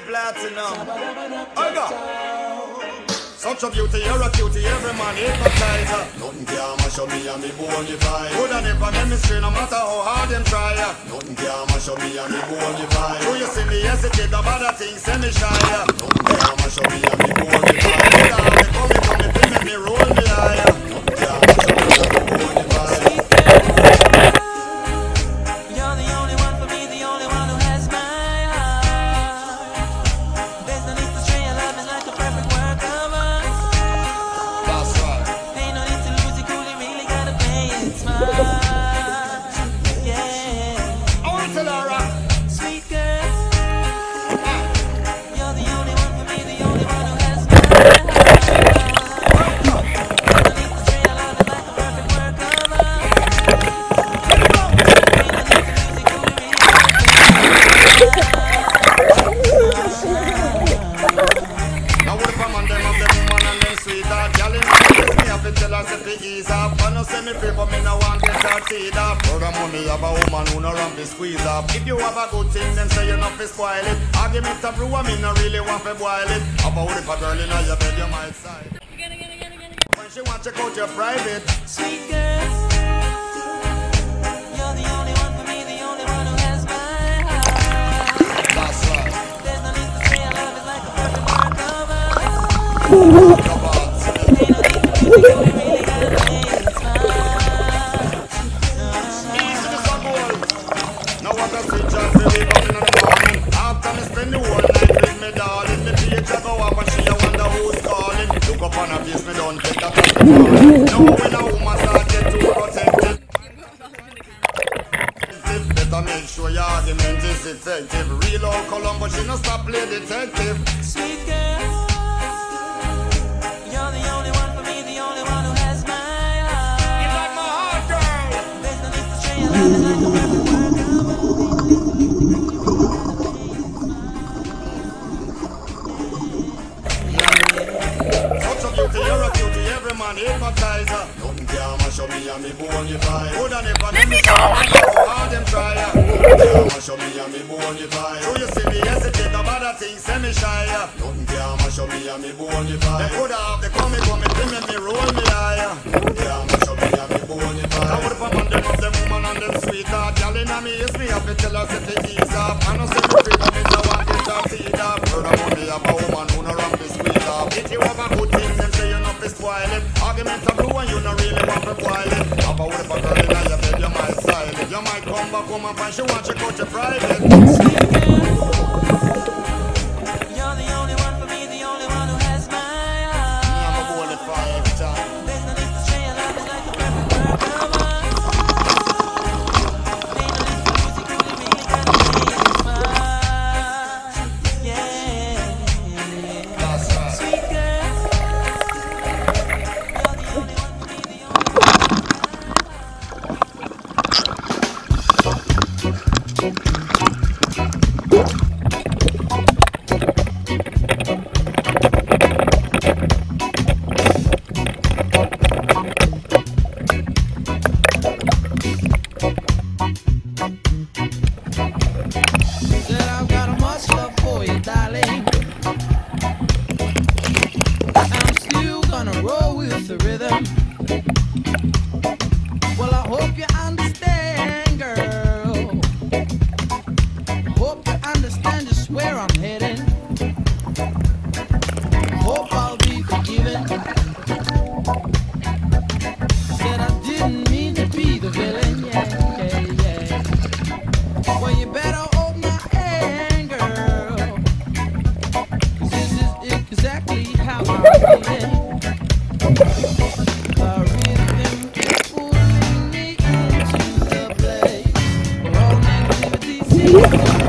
know, platinum. I got. Such a beauty, you're a cutie, every man hypnotizer. Nothing can mash up me and me bony fire. Coulda never make me stray, no matter how hard them try. Nothing can mash up me and me bony fire. Do you see me hesitate about that thing, send me shy. Nothing can mash up me and me bony fire. Coulda have me coming from me, feel me, me roll me higher. Ease up. I know say me pay but me no want get her teed up. For the money of a woman who no ramp squeeze up. If you have a good thing then say you not fi spoil it. Argument a brew and me no really want fi boil it. How about if a girl in your bed you might side When she want check out your private. Sweet girl, you're make sure your argument is effective. Real old Columbo, she no stop play detective. Sweet girl, Coulda me show hard them try. Mash up me and me bone you fire. So you see me hesitate about that thing, send me shy. Nothing can mash up me and me bone you fire. They coulda have the coming, come and bring me roll me higher. Nothing can mash up me and me bone you fire. Now what if on them of them woman and them sweetheart? Girl inna me is me have to tell her set it ease up. I know say me free, but me no want get her teed up. Heard a money of a woman who no ramp is squeeze up. If you have a good thing, then say you not fi spoil it. Arguments are blue back and she want check out your private. Yeah.